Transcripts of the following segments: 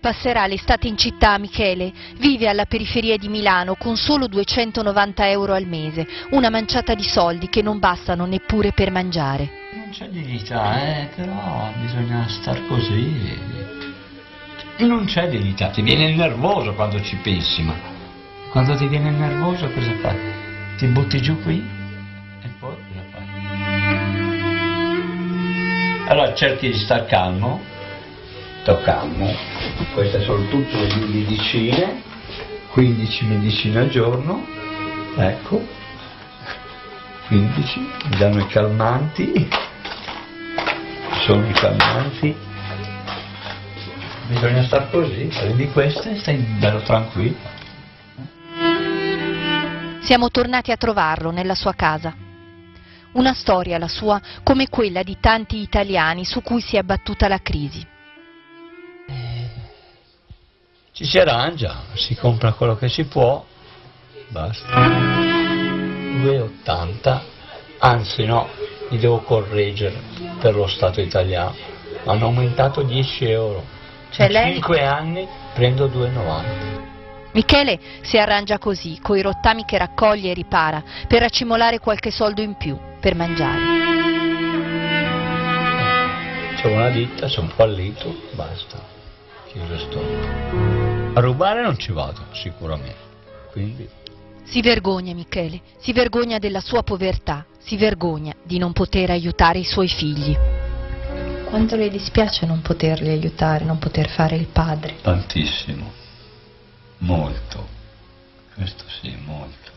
Passerà l'estate in città Michele, vive alla periferia di Milano con solo 290 euro al mese, una manciata di soldi che non bastano neppure per mangiare. Non c'è dignità, eh, però bisogna star così. Non c'è dignità, ti viene nervoso quando ci pensi, ma quando ti viene nervoso cosa fai? Ti butti giù qui e poi cosa fai? Allora cerchi di star calmo, sto calmo, queste sono tutte le medicine, 15 medicine al giorno, ecco, 15, mi danno i calmanti, sono i calmanti, bisogna star così, prendi queste e stai bello tranquillo. Siamo tornati a trovarlo nella sua casa. Una storia la sua come quella di tanti italiani su cui si è abbattuta la crisi. Ci si arrangia, si compra quello che si può, basta. 2,80, anzi no, mi devo correggere per lo Stato italiano, hanno aumentato 10 euro. Cioè In lei- 5 anni prendo 2,90. Michele si arrangia così, coi rottami che raccoglie e ripara, per accumulare qualche soldo in più, per mangiare. C'è una ditta, sono fallito, basta. A rubare non ci vado, sicuramente, quindi Si vergogna Michele, si vergogna della sua povertà, si vergogna di non poter aiutare i suoi figli. Quanto le dispiace non poterli aiutare, non poter fare il padre? tantissimo, molto, questo sì, molto.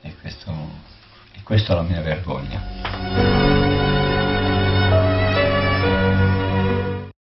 E questo, e questa è la mia vergogna.